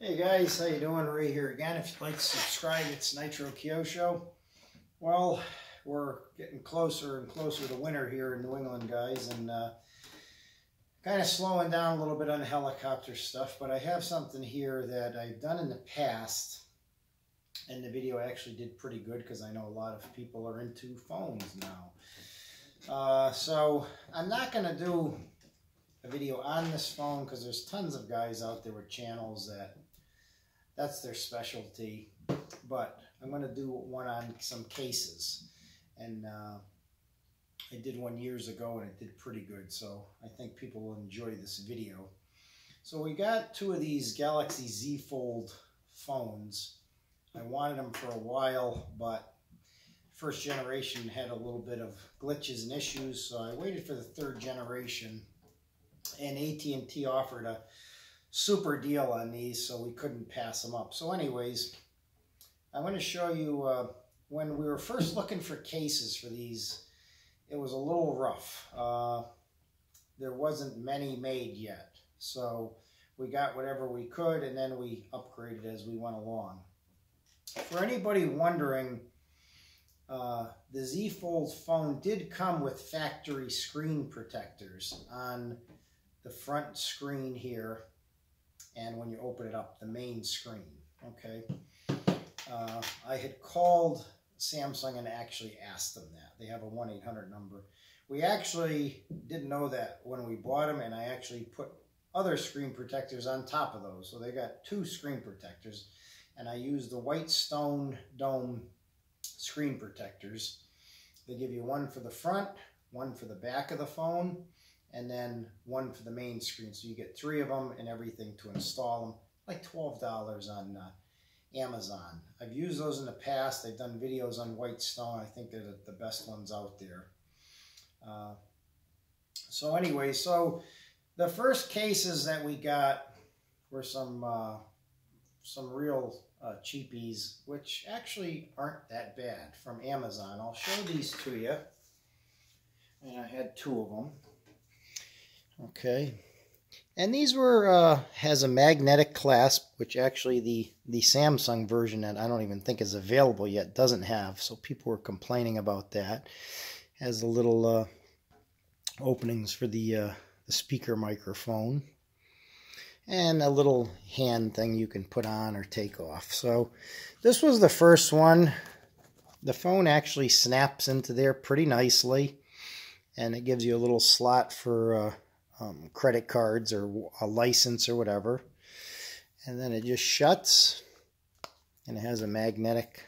Hey guys, how you doing? Ray here again. If you'd like to subscribe, it's Nitro Kyosho. Well, we're getting closer and closer to winter here in New England, guys, and uh, kind of slowing down a little bit on helicopter stuff, but I have something here that I've done in the past, and the video actually did pretty good because I know a lot of people are into phones now. Uh, so I'm not going to do a video on this phone because there's tons of guys out there with channels that that's their specialty. But I'm going to do one on some cases. And uh, I did one years ago and it did pretty good. So I think people will enjoy this video. So we got two of these Galaxy Z Fold phones. I wanted them for a while, but first generation had a little bit of glitches and issues. So I waited for the third generation and AT&T offered a super deal on these, so we couldn't pass them up. So anyways, I'm going to show you uh, when we were first looking for cases for these, it was a little rough. Uh, there wasn't many made yet, so we got whatever we could, and then we upgraded as we went along. For anybody wondering, uh, the Z Fold phone did come with factory screen protectors on the front screen here and when you open it up, the main screen, okay? Uh, I had called Samsung and actually asked them that. They have a 1-800 number. We actually didn't know that when we bought them, and I actually put other screen protectors on top of those. So they got two screen protectors, and I used the white stone dome screen protectors. They give you one for the front, one for the back of the phone, and then one for the main screen. So you get three of them and everything to install them, like $12 on uh, Amazon. I've used those in the past. I've done videos on Whitestone. I think they're the, best ones out there. Uh, so anyway, so the first cases that we got were some uh, some real uh, cheapies, which actually aren't that bad from Amazon. I'll show these to you. And I had two of them. Okay. And these were, uh, has a magnetic clasp, which actually the, the Samsung version that I don't even think is available yet doesn't have. So people were complaining about that. Has the little uh, openings for the, uh, the speaker microphone. And a little hand thing you can put on or take off. So this was the first one. The phone actually snaps into there pretty nicely. And it gives you a little slot for uh, um, credit cards or a license or whatever. And then it just shuts and it has a magnetic,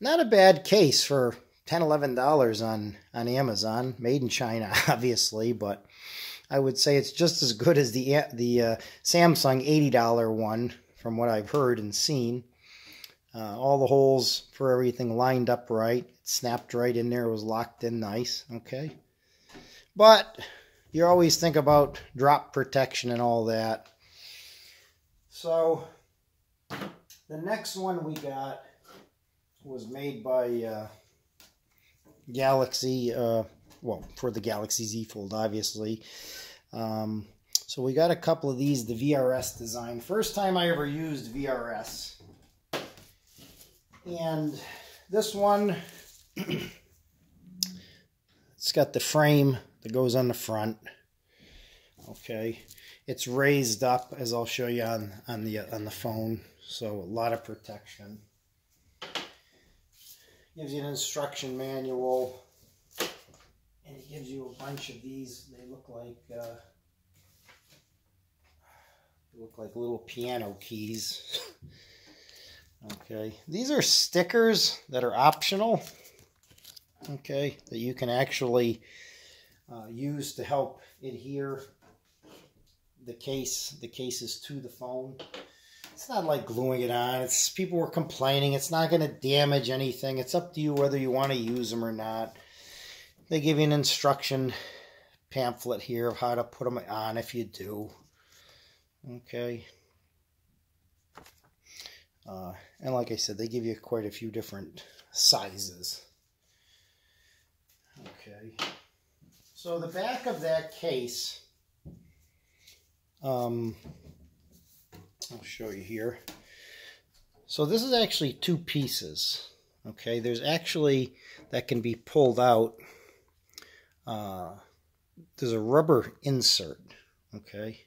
not a bad case for $10, $11 on, on Amazon, made in China, obviously, but I would say it's just as good as the, the uh, Samsung $80 one from what I've heard and seen. Uh, all the holes for everything lined up right. Snapped right in there. Was locked in nice. Okay. But you always think about drop protection and all that. So the next one we got was made by uh, Galaxy, uh, well, for the Galaxy Z Fold, obviously. Um, so we got a couple of these, the VRS design. First time I ever used VRS. And this one, it's got the frame that goes on the front. Okay, it's raised up as I'll show you on on the on the phone, so a lot of protection. Gives you an instruction manual, and it gives you a bunch of these. They look like uh, they look like little piano keys. okay, these are stickers that are optional. Okay, that you can actually uh, used to help adhere the case, the cases to the phone. It's not like gluing it on. It's people were complaining. It's not going to damage anything. It's up to you whether you want to use them or not. They give you an instruction pamphlet here of how to put them on if you do. Okay. Uh, and like I said, they give you quite a few different sizes. Okay. So the back of that case, um, I'll show you here. So this is actually two pieces. Okay, there's actually that can be pulled out. Uh, there's a rubber insert. Okay,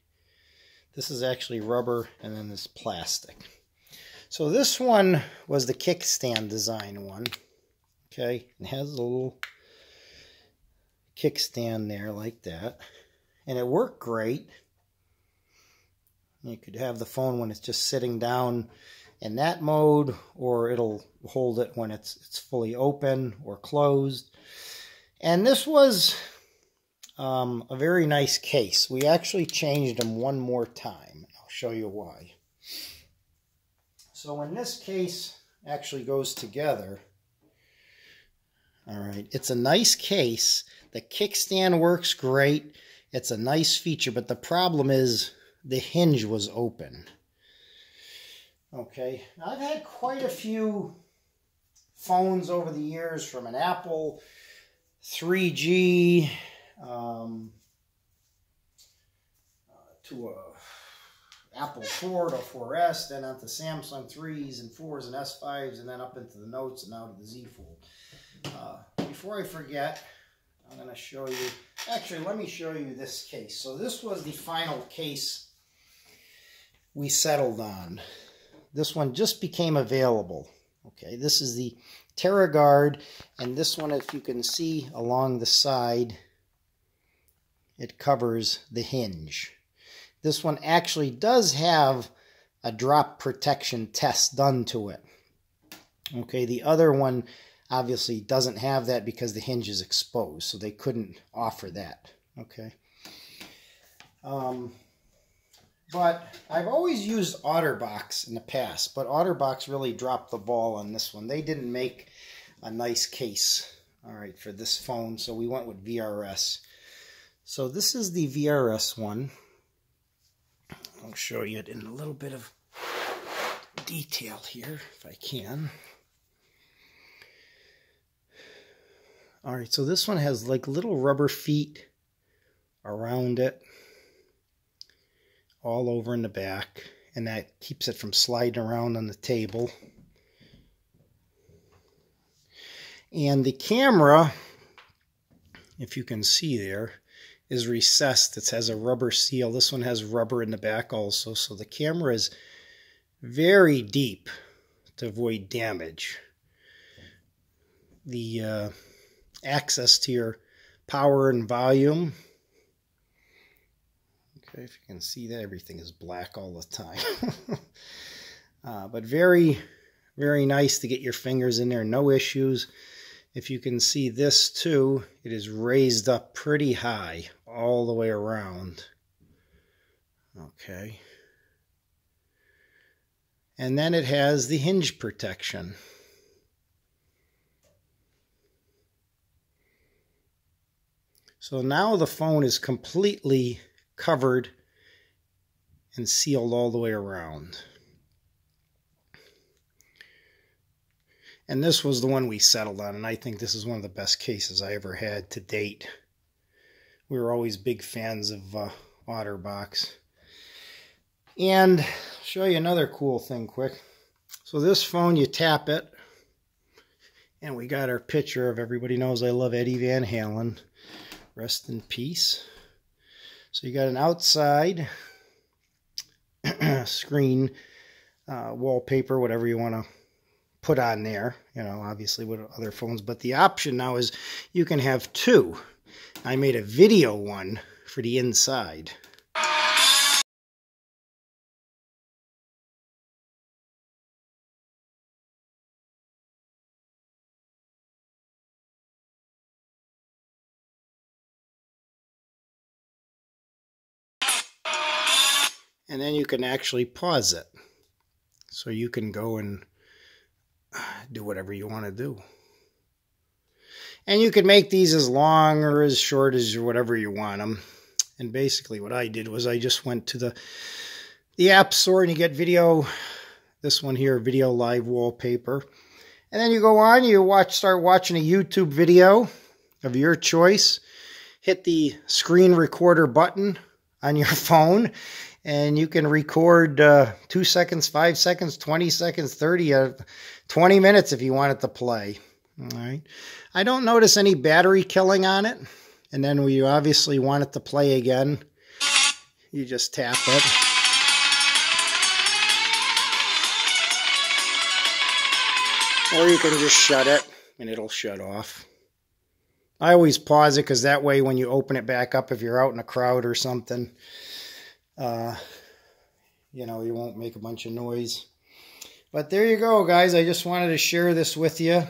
this is actually rubber, and then this plastic. So this one was the kickstand design one. Okay, it has a little kickstand there like that, and it worked great. You could have the phone when it's just sitting down in that mode, or it'll hold it when it's it's fully open or closed. And this was um, a very nice case. We actually changed them one more time. I'll show you why. So when this case actually goes together, all right, it's a nice case. The kickstand works great. It's a nice feature, but the problem is the hinge was open. Okay, I've had quite a few phones over the years from an Apple 3G um, uh, to a Apple 4 to 4S, then onto Samsung 3s and 4s and S5s, and then up into the Notes and now to the Z Fold. Uh, before I forget, I'm going to show you, actually let me show you this case. So this was the final case we settled on. This one just became available. Okay, this is the TerraGuard, and this one, if you can see along the side, it covers the hinge. This one actually does have a drop protection test done to it. Okay, the other one obviously doesn't have that because the hinge is exposed, so they couldn't offer that. Okay. Um, but I've always used OtterBox in the past, but OtterBox really dropped the ball on this one. They didn't make a nice case, all right, for this phone, so we went with VRS. So this is the VRS one. I'll show you it in a little bit of detail here, if I can. All right, so this one has like little rubber feet around it all over in the back and that keeps it from sliding around on the table. And the camera, if you can see there, is recessed. It has a rubber seal. This one has rubber in the back also. So the camera is very deep to avoid damage. The uh, access to your power and volume Okay, if you can see that, everything is black all the time. uh, but very, very nice to get your fingers in there, no issues. If you can see this too, it is raised up pretty high all the way around. Okay. And then it has the hinge protection. So now the phone is completely covered and sealed all the way around. And this was the one we settled on, and I think this is one of the best cases I ever had to date. We were always big fans of uh, OtterBox. And I'll show you another cool thing quick. So this phone, you tap it, and we got our picture of everybody knows I love Eddie Van Halen. Rest in peace. So you got an outside screen uh, wallpaper, whatever you want to put on there, you know, obviously with other phones. But the option now is you can have two. I made a video one for the inside. And then you can actually pause it. So you can go and uh, do whatever you want to do. And you can make these as long or as short as whatever you want them. And basically what I did was I just went to the the app store and you get video, this one here, video live wallpaper. And then you go on, you watch, start watching a YouTube video of your choice. Hit the screen recorder button on your phone and you can record uh, two seconds, five seconds, 20 seconds, 30, uh, 20 minutes if you want it to play. All right. I don't notice any battery killing on it. And then when you obviously want it to play again, you just tap it. Or you can just shut it and it'll shut off. I always pause it because that way when you open it back up, if you're out in a crowd or something, uh, you know, you won't make a bunch of noise. But there you go, guys. I just wanted to share this with you.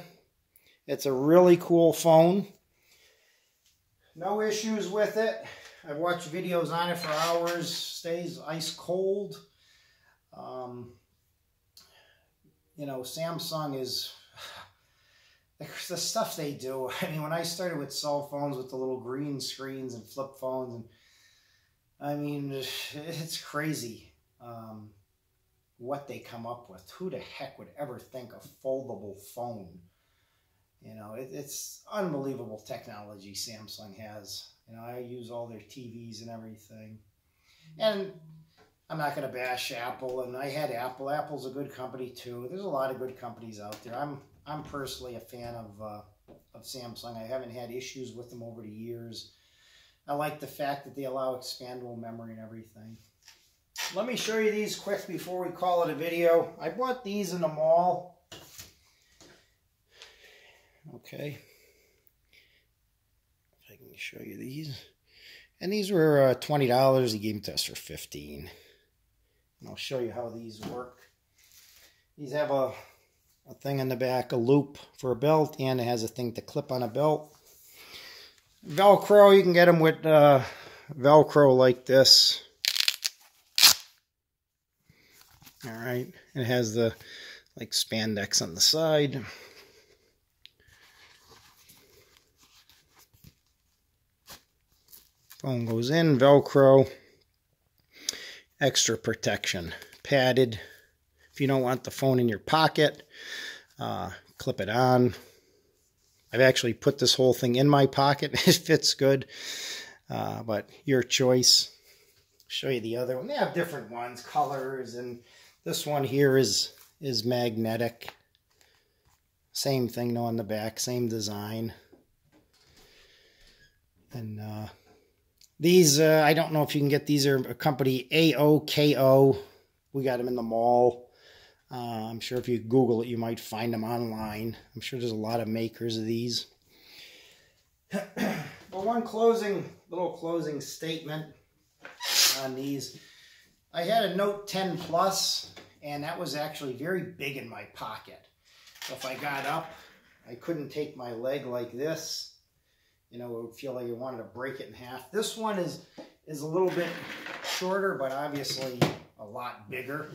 It's a really cool phone. No issues with it. I've watched videos on it for hours. Stays ice cold. Um, you know, Samsung is the stuff they do. I mean, when I started with cell phones with the little green screens and flip phones, and I mean, it's crazy um, what they come up with. Who the heck would ever think a foldable phone? You know, it, it's unbelievable technology Samsung has. You know, I use all their TVs and everything. And I'm not going to bash Apple, and I had Apple. Apple's a good company too. There's a lot of good companies out there. I'm I'm personally a fan of uh, of Samsung. I haven't had issues with them over the years. I like the fact that they allow expandable memory and everything. Let me show you these quick before we call it a video. I bought these in the mall. Okay. If I can show you these. And these were uh, $20. He gave them to us for 15 and I'll show you how these work. These have a, a thing in the back, a loop for a belt, and it has a thing to clip on a belt. Velcro, you can get them with uh, Velcro like this. All right, it has the like spandex on the side. Phone goes in, Velcro extra protection. Padded. If you don't want the phone in your pocket, uh, clip it on. I've actually put this whole thing in my pocket. it fits good, uh, but your choice. show you the other one. They have different ones, colors, and this one here is is magnetic. Same thing on the back, same design. And uh, these, uh, I don't know if you can get these are a company AOKO. We got them in the mall. Uh, I'm sure if you Google it, you might find them online. I'm sure there's a lot of makers of these. but one closing, little closing statement on these. I had a Note 10 Plus, and that was actually very big in my pocket. So if I got up, I couldn't take my leg like this you know, it would feel like you wanted to break it in half. This one is, is a little bit shorter, but obviously a lot bigger.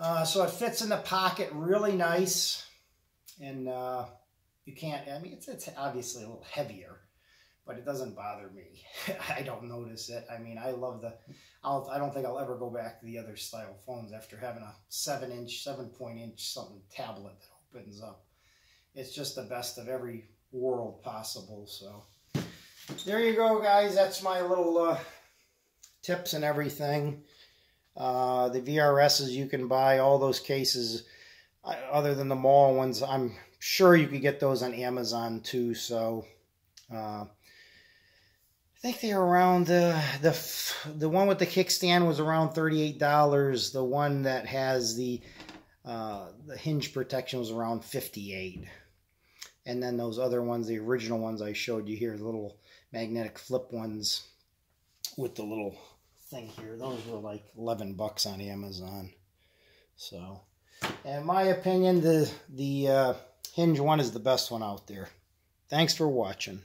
Uh, so it fits in the pocket really nice. And uh, you can't, I mean, it's, it's obviously a little heavier, but it doesn't bother me. I don't notice it. I mean, I love the, I'll, I don't think I'll ever go back to the other style phones after having a seven inch, seven point inch something tablet that opens up. It's just the best of every world possible. So there you go, guys. That's my little uh, tips and everything. Uh, the VRSs you can buy, all those cases, uh, other than the mall ones, I'm sure you could get those on Amazon too. So uh, I think they're around the the the one with the kickstand was around thirty eight dollars. The one that has the uh, the hinge protection was around fifty eight. And then those other ones, the original ones I showed you here, the little magnetic flip ones with the little thing here, those were like 11 bucks on Amazon. So, in my opinion, the, the uh, hinge one is the best one out there. Thanks for watching.